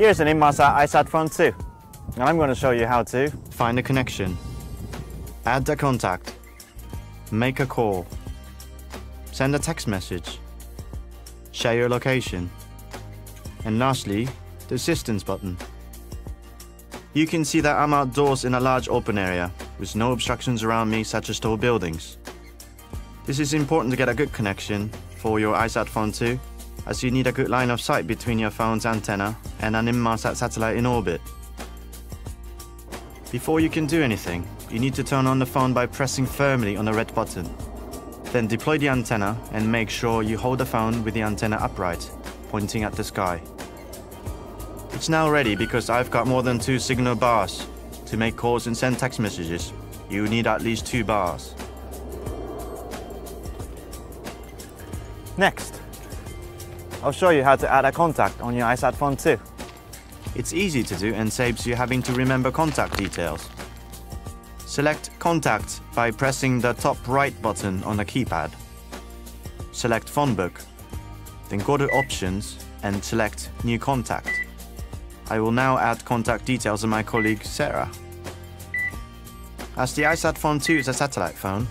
Here's an Inmarsat iSatPhone 2, and I'm going to show you how to Find a connection. Add a contact. Make a call. Send a text message. Share your location. And lastly, the assistance button. You can see that I'm outdoors in a large open area with no obstructions around me such as tall buildings. This is important to get a good connection for your iSatPhone 2 as you need a good line of sight between your phone's antenna and an Inmarsat satellite in orbit. Before you can do anything, you need to turn on the phone by pressing firmly on the red button. Then deploy the antenna and make sure you hold the phone with the antenna upright, pointing at the sky. It's now ready because I've got more than two signal bars. To make calls and send text messages, you need at least two bars. Next, I'll show you how to add a contact on your iSatPhone 2. It's easy to do and saves you having to remember contact details. Select Contact by pressing the top right button on the keypad. Select Phone Book. Then go to Options and select New Contact. I will now add contact details of my colleague Sarah. As the iSatPhone 2 is a satellite phone,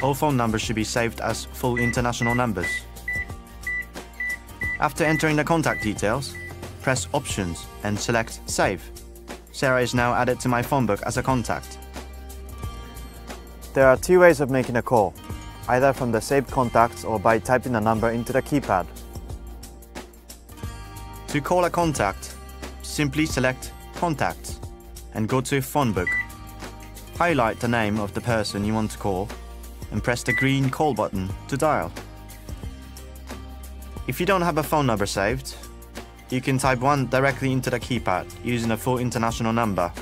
all phone numbers should be saved as full international numbers. After entering the contact details, press Options and select Save. Sarah is now added to my phone book as a contact. There are two ways of making a call, either from the saved contacts or by typing the number into the keypad. To call a contact, simply select Contacts and go to Phone Book. Highlight the name of the person you want to call and press the green call button to dial. If you don't have a phone number saved, you can type one directly into the keypad using a full international number.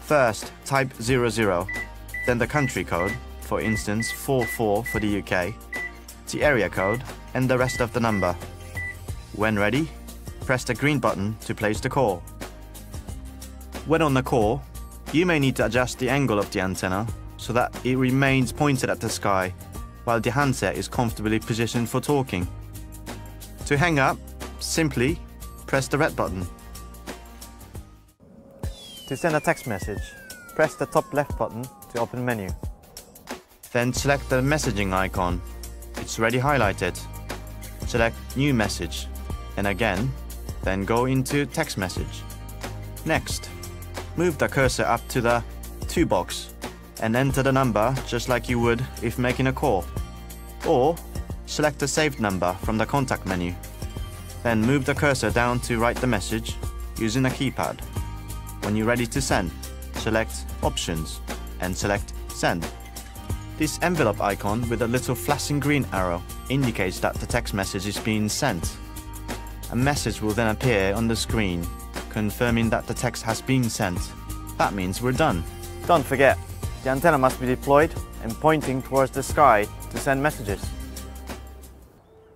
First, type 00, then the country code, for instance 44 for the UK, the area code, and the rest of the number. When ready, press the green button to place the call. When on the call, you may need to adjust the angle of the antenna so that it remains pointed at the sky while the handset is comfortably positioned for talking. To hang up, simply press the red button. To send a text message, press the top left button to open menu. Then select the messaging icon. It's already highlighted. Select New Message. And again, then go into Text Message. Next, move the cursor up to the To box and enter the number just like you would if making a call. Or select the saved number from the contact menu. Then move the cursor down to write the message using the keypad. When you're ready to send, select Options and select Send. This envelope icon with a little flashing green arrow indicates that the text message is being sent. A message will then appear on the screen, confirming that the text has been sent. That means we're done. Don't forget, the antenna must be deployed and pointing towards the sky to send messages.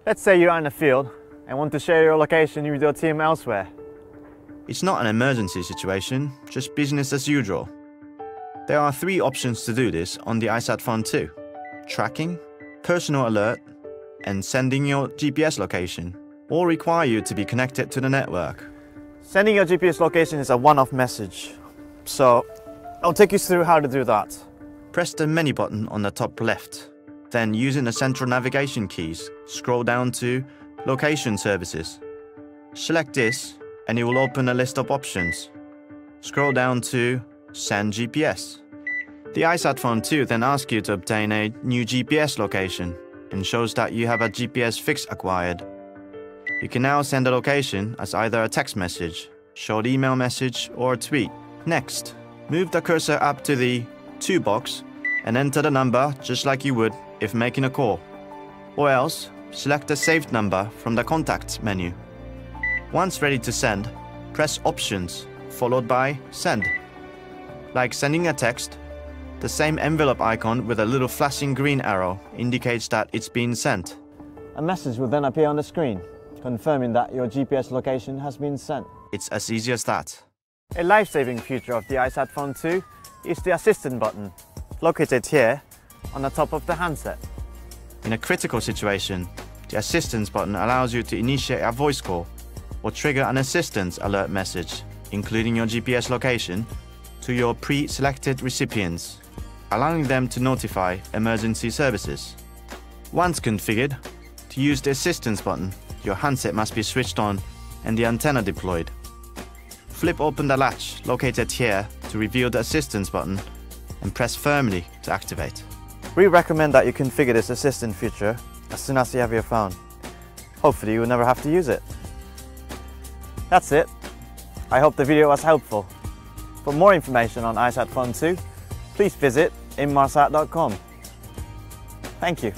Let's say you're in the field and want to share your location with your team elsewhere. It's not an emergency situation, just business as usual. There are three options to do this on the iSatPhone 2. Tracking, personal alert, and sending your GPS location all require you to be connected to the network. Sending your GPS location is a one-off message, so I'll take you through how to do that. Press the menu button on the top left. Then using the central navigation keys, scroll down to Location Services. Select this and it will open a list of options. Scroll down to Send GPS. The iSatPhone 2 then asks you to obtain a new GPS location and shows that you have a GPS fix acquired. You can now send a location as either a text message, short email message, or a tweet. Next, move the cursor up to the To box and enter the number just like you would if making a call. Or else, select the saved number from the Contacts menu. Once ready to send, press Options followed by Send. Like sending a text, the same envelope icon with a little flashing green arrow indicates that it's been sent. A message will then appear on the screen, confirming that your GPS location has been sent. It's as easy as that. A life-saving feature of the iSatPhone 2 is the Assistant button, located here on the top of the handset. In a critical situation, the Assistance button allows you to initiate a voice call or trigger an assistance alert message, including your GPS location, to your pre-selected recipients, allowing them to notify emergency services. Once configured, to use the assistance button, your handset must be switched on and the antenna deployed. Flip open the latch located here to reveal the assistance button and press firmly to activate. We recommend that you configure this assistant feature as soon as you have your phone. Hopefully you will never have to use it. That's it. I hope the video was helpful. For more information on iSatPhone 2, please visit inmarsat.com. Thank you.